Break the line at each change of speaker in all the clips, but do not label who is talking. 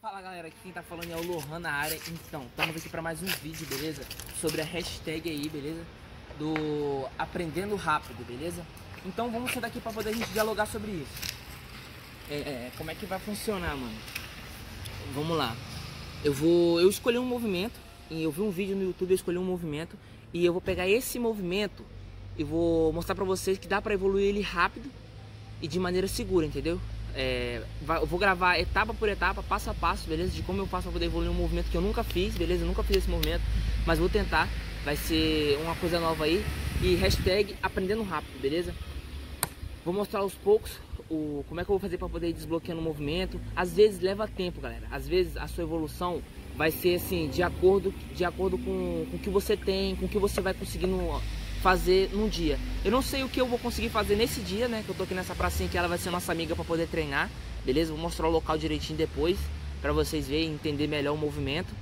Fala galera, aqui quem tá falando é o Lohan na área. Então, estamos aqui para mais um vídeo, beleza? Sobre a hashtag aí, beleza? Do Aprendendo Rápido, beleza? Então vamos sair daqui para poder a gente dialogar sobre isso. É, é, como é que vai funcionar, mano? Vamos lá. Eu vou. Eu escolhi um movimento. E eu vi um vídeo no YouTube, eu escolhi um movimento. E eu vou pegar esse movimento e vou mostrar pra vocês que dá pra evoluir ele rápido e de maneira segura, entendeu? É, eu vou gravar etapa por etapa, passo a passo, beleza? De como eu faço para poder evoluir um movimento que eu nunca fiz, beleza? Eu nunca fiz esse movimento, mas vou tentar. Vai ser uma coisa nova aí. E hashtag aprendendo rápido, beleza? Vou mostrar aos poucos o, como é que eu vou fazer para poder ir desbloqueando o movimento. Às vezes leva tempo, galera. Às vezes a sua evolução vai ser assim, de acordo, de acordo com, com o que você tem, com o que você vai conseguindo fazer num dia. Eu não sei o que eu vou conseguir fazer nesse dia, né? Que eu tô aqui nessa pracinha que ela vai ser nossa amiga para poder treinar, beleza? Vou mostrar o local direitinho depois para vocês verem, entender melhor o movimento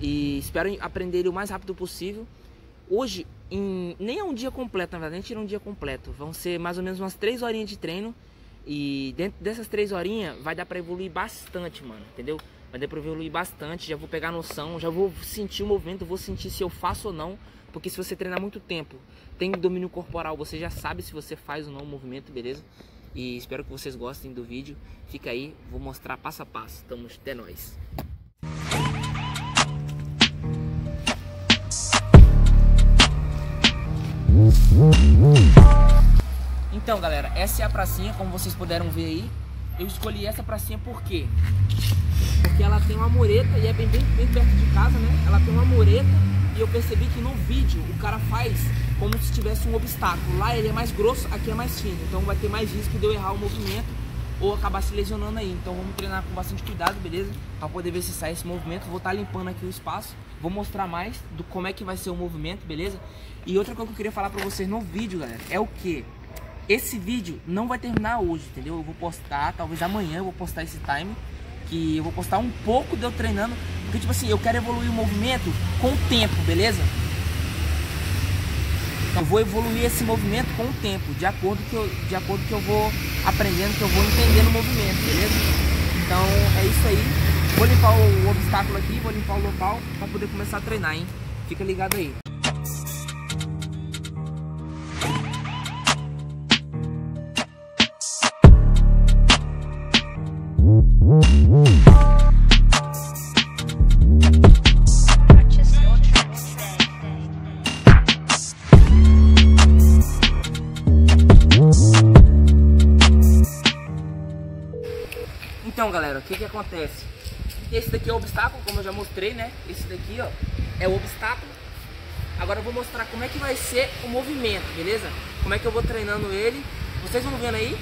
e espero aprender o mais rápido possível. Hoje, em, nem é um dia completo, na verdade, nem tira um dia completo. Vão ser mais ou menos umas 3 horinhas de treino e dentro dessas 3 horinhas vai dar para evoluir bastante, mano, entendeu? Vai dar para evoluir bastante, já vou pegar noção, já vou sentir o movimento, vou sentir se eu faço ou não porque se você treinar muito tempo, tem domínio corporal, você já sabe se você faz ou não o movimento, beleza? E espero que vocês gostem do vídeo. Fica aí, vou mostrar passo a passo. Tamo até nós. Então, galera, essa é a pracinha, como vocês puderam ver aí. Eu escolhi essa pracinha por quê? Porque ela tem uma mureta e é bem, bem, bem perto de casa, né? Ela tem uma mureta e eu percebi que no vídeo o cara faz como se tivesse um obstáculo. Lá ele é mais grosso, aqui é mais fino. Então vai ter mais risco de eu errar o movimento ou acabar se lesionando aí. Então vamos treinar com bastante cuidado, beleza? Para poder ver se sai esse movimento. Vou estar tá limpando aqui o espaço. Vou mostrar mais do como é que vai ser o movimento, beleza? E outra coisa que eu queria falar para vocês no vídeo, galera, é o que? Esse vídeo não vai terminar hoje, entendeu? Eu vou postar, talvez amanhã eu vou postar esse time que eu vou postar um pouco de eu treinando, porque tipo assim, eu quero evoluir o movimento com o tempo, beleza? Eu vou evoluir esse movimento com o tempo, de acordo que eu, de acordo que eu vou aprendendo, que eu vou entendendo o movimento, beleza? Então é isso aí. Vou limpar o obstáculo aqui, vou limpar o local para poder começar a treinar, hein? Fica ligado aí. Então, galera, o que que acontece? Esse daqui é o obstáculo, como eu já mostrei, né? Esse daqui, ó, é o obstáculo. Agora eu vou mostrar como é que vai ser o movimento, beleza? Como é que eu vou treinando ele. Vocês vão vendo aí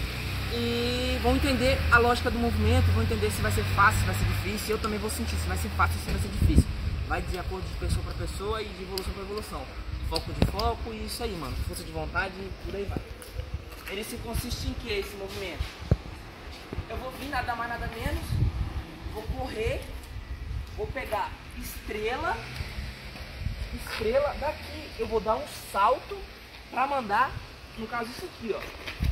e vão entender a lógica do movimento, vão entender se vai ser fácil, se vai ser difícil. Eu também vou sentir se vai ser fácil se vai ser difícil. Vai de acordo de pessoa para pessoa e de evolução para evolução. Foco de foco e isso aí, mano. Força de vontade e por aí vai. Ele se consiste em que esse movimento? Eu vou vir nada mais nada menos, vou correr, vou pegar estrela, estrela, daqui eu vou dar um salto para mandar, no caso isso aqui, ó,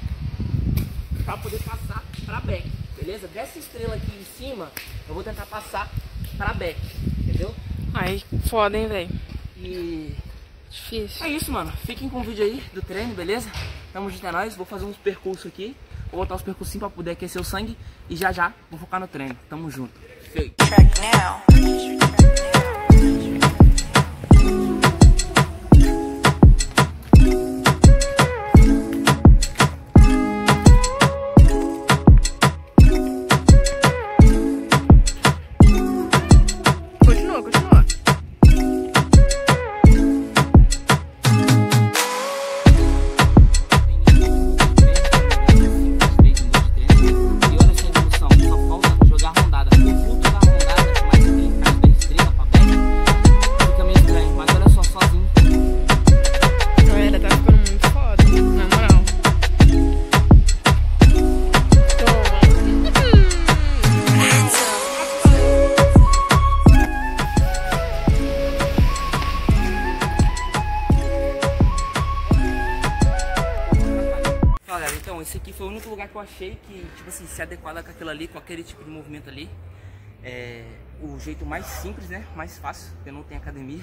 para poder passar para back, beleza? Dessa estrela aqui em cima, eu vou tentar passar para back, entendeu?
Aí, foda, hein, velho?
E
Difícil.
é isso, mano. Fiquem com o vídeo aí do treino, beleza? Tamo junto é nóis. Vou fazer uns percursos aqui. Vou botar os percursinhos pra poder aquecer o sangue. E já já vou focar no treino. Tamo junto. Feito. Então esse aqui foi o único lugar que eu achei que, tipo assim, se adequava com aquilo ali, com aquele tipo de movimento ali. é, o jeito mais simples, né? Mais fácil, porque não tem academia.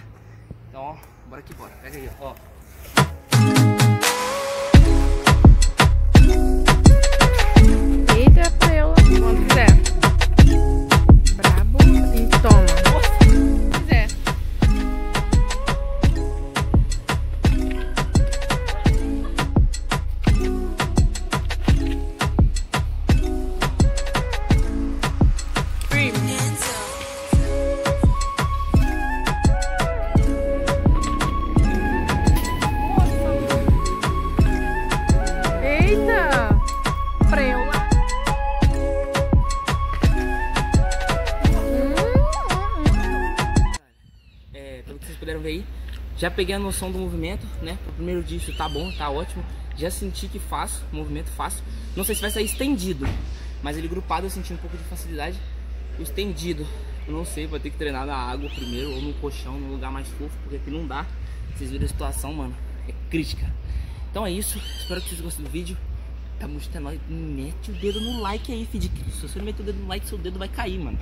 Então, ó, bora que bora. Pega aí, ó.
Eita pra ela quando quiser. Brabo e toma.
Já peguei a noção do movimento, né? Pro primeiro dia isso tá bom, tá ótimo. Já senti que faço, movimento fácil. Não sei se vai sair estendido, mas ele grupado eu senti um pouco de facilidade. O estendido, eu não sei, vou ter que treinar na água primeiro ou no colchão, num lugar mais fofo, porque aqui não dá. Vocês viram a situação, mano, é crítica. Então é isso, espero que vocês gostem do vídeo. Tamo junto, é nóis. Mete o dedo no like aí, Cristo. Se você não meter o dedo no like, seu dedo vai cair, mano.